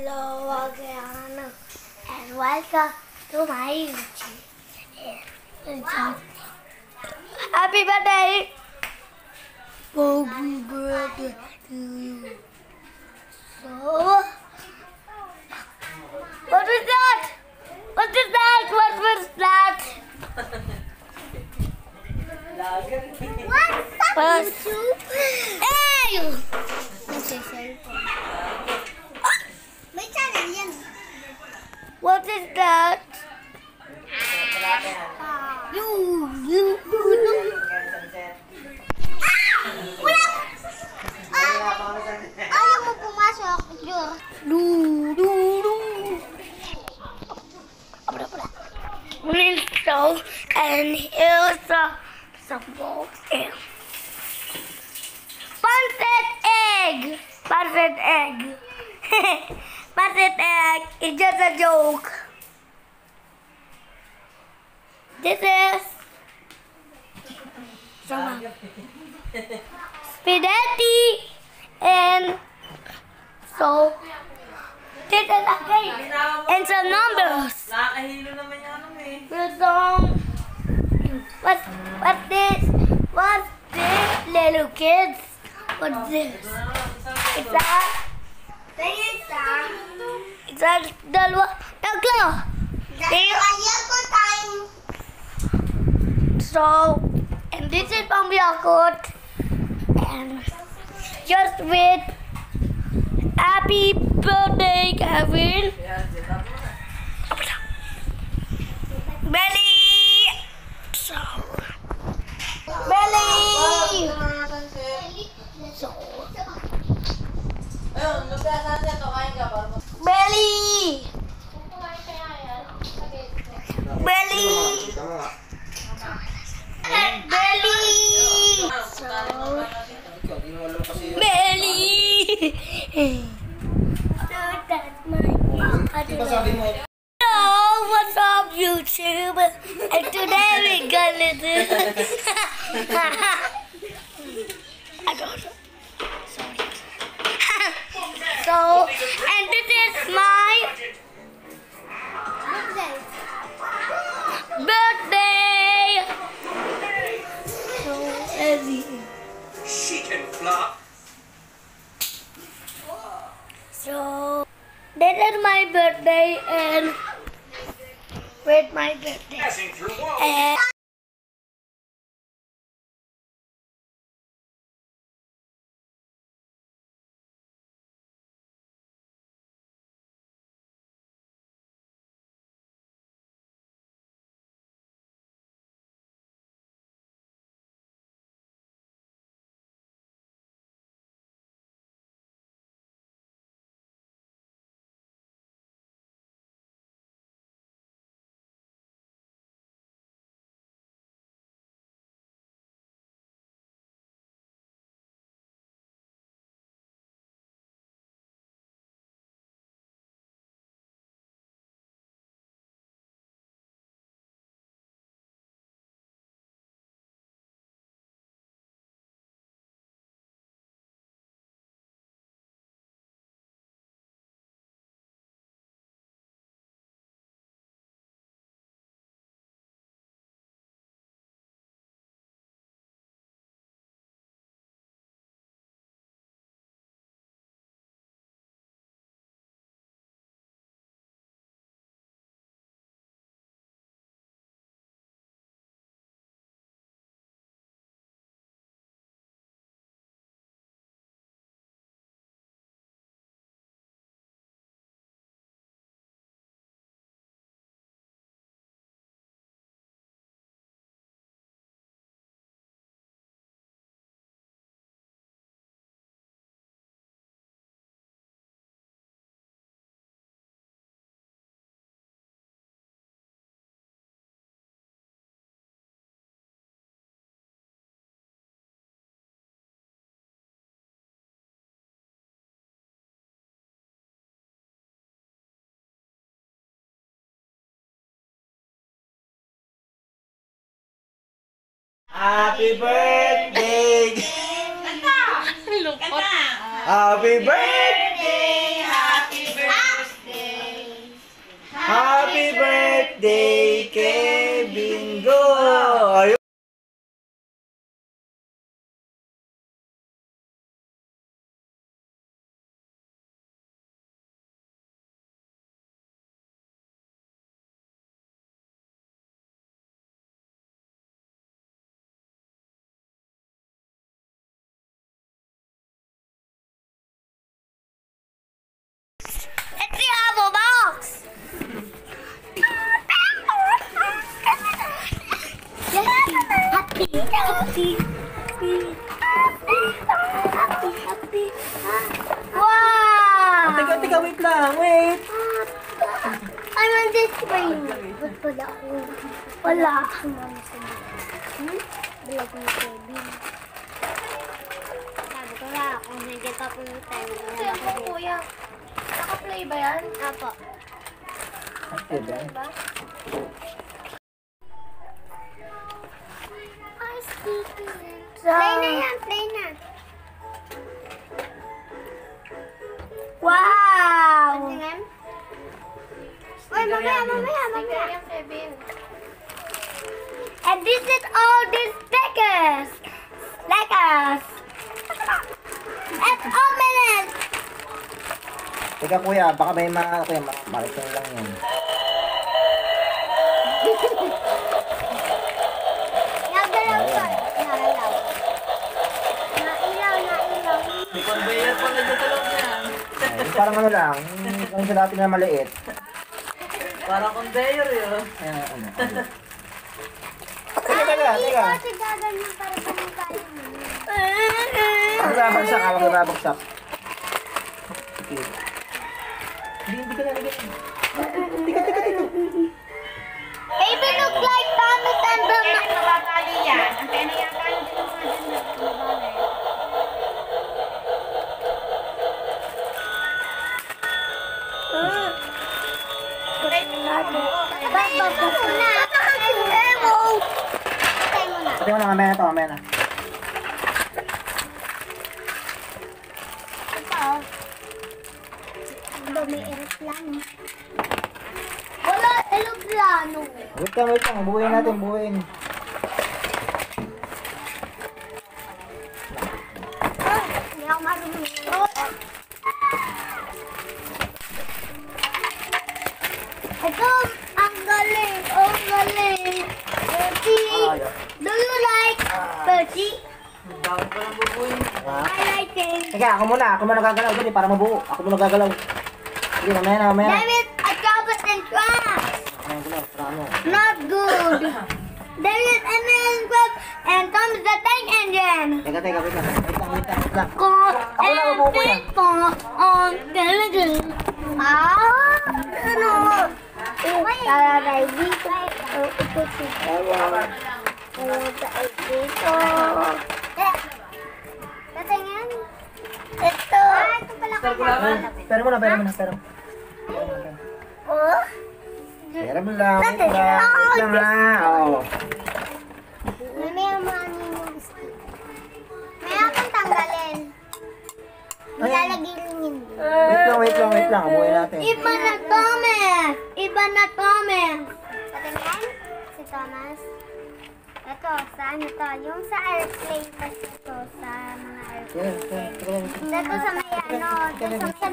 Hello again and welcome to my YouTube. Happy birthday! Happy birthday to you. So, what was that? What is that? What was that? What's up? Hey! May channel yan. What is that? You, you, you. Ah! Ayaw mo pumasok, Jor. Du, du, du. So, and here's uh, some balls and pancit egg. Pancit egg. egg is just a joke. This is some spaghetti and so this is a cake and some numbers. Eh. Song. What's what's this? What's this, little kids? What's this? It's a it's a dalawa tatlo. Time. So and this is from Yakult and just with happy birthday, Kevin. Belly. So Belly. So Ayun, is my birthday. So heavy. She can fly. So, this is my birthday and with my birthday. Happy birthday! Kanta! Lungkot. Happy birthday! Happy birthday! Happy birthday, Kevin Go! Teka, wait lang, wait. I want this ring. Ba't wala ako? Wala. Hmm? Wala ko ni Kevin. Sabi ko nga, kung hindi pa pumunta, Kasi ako, kuya. Naka-play ba yan? Apo. Okay, ba? Ay, sticky. Sa... Play na yan, play mamaya, mamaya, mamaya. Yan. And this is all these stickers. Like us. And open it. Teka kuya, baka may mga, kuya, ma- mariting lang yan. Nagalaw ko. Nagalaw. Nailaw, nailaw. May conveyor sa loob niyan. Ay, yung parang ano lang, yung dati na maliit. Parang conveyor yun. Ayan, ano, ano. Teka, teka, teka. Kasi gaganyan para sa mo. Ang babagsak, ang babagsak. Okay. Hindi, hindi ka na, hindi ka na. Tika, tika, tika. Baby look like Thomas and yan. Ang pena parang dito sa Pati mo na, mamaya na to, mamaya na. May aeroplano. Wala, eloplano. Wait lang, wait lang. Buuin natin, buuin. Teka, ako muna. Ako muna gagalaw. Dali, para mabuo. Ako muna gagalaw. Sige, mamaya na, mamaya na. Carpet and trash. Mamaya galaw, para ano. Not good. There is an engine crab and comes the tank engine. Teka, teka, wait lang. Wait lang, wait lang, wait lang. Ko Ako na, mabuo ko yan. po on. Ah, ano? Tararay dito. Oh, ito si Kaya. Oh, dito. Tatingin. Ito. Ah, ito pala Sir, kulaman. Pero muna, pero muna, pero. Oh. Pero mo lang, wait lang. Wait lang ha. Oo. Maya akong tanggalin. Ay. Lalagay lang yun. Wait lang, wait lang, wait lang. Abuhin natin. Iba na Thomas. Iba na Thomas. Patingin. Si Thomas. Ito, sa ano to? Yung sa airplane kasi ito, sa mga Dito sa may ano, dito sa, sa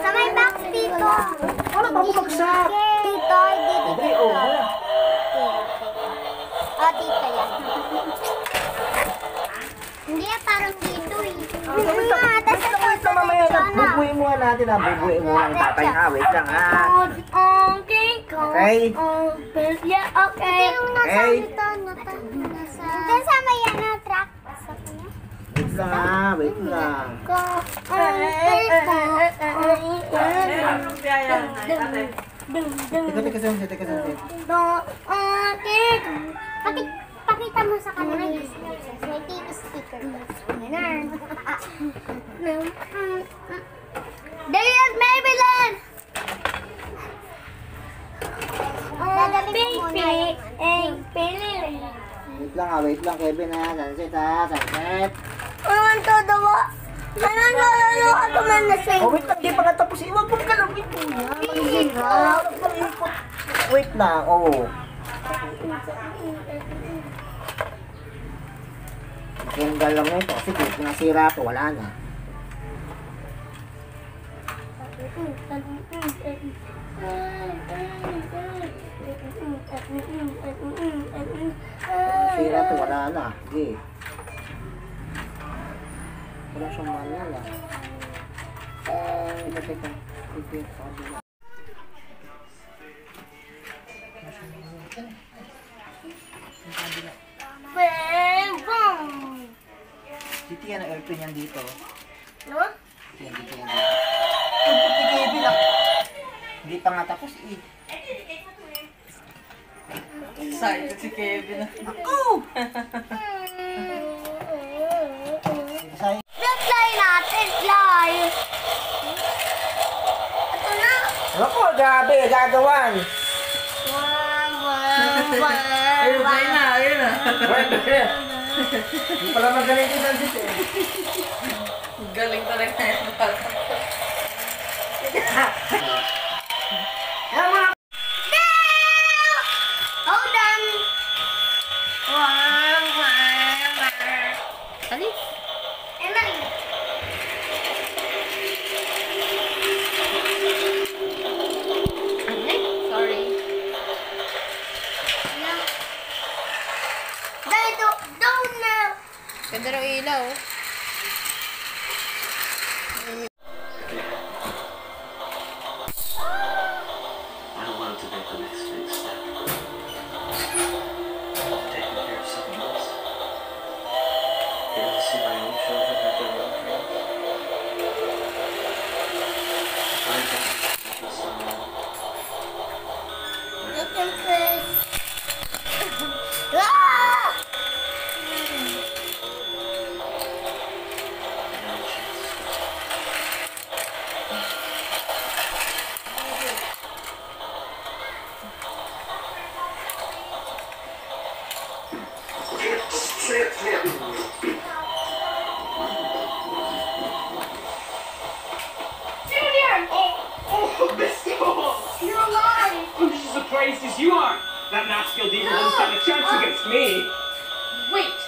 sa box dito. Ano ba bumagsak? Dito, hindi Hindi, dito. oh, wala. Oh, dito yan. Hindi yan, parang dito eh. Lang. Wait lang, wait lang, mamaya na. Bubuin muna natin ha. Bubuin muna ang tatay ha. Wait lang ha. Okay. Okay. Okay. ito, nasa, dun sa may ano, truck. Lang. Wait lang. Teka, teka, sunset, teka, Kong. Pati, pakita mo sa kanila yung. May TV sticker. Ganun. There is Maybelline. Wait lang ha. Wait lang, Kevin ha. Sunset ha. Sunset. Ano to dawa? Dawa? Ako man na sing. Oh, wait lang. Di pa nga tapos. Iwag mo galawin mo yan. Manghihira. Wait lang. Oh. Tanggal lang na ito. Sige, kung nasira to, wala na. Nasira to, wala na. Sige. Wala siyang maalala. Ah. Ah, uh, ilagay ko. Ibigay ko kabila. Dito yan ang aircon yan dito. Ano? Yan dito yan dito. Ang puti kayo bilang. Ah. Hindi pa nga tapos eh. Sorry, si Kevin. Ako! Grabe, gagawan. Airplane na, ayun na. Hindi pala magaling ko lang dito. Galing talaga yung bata. Hold on. Wow, wow, wow. Alis. go. me. Wait.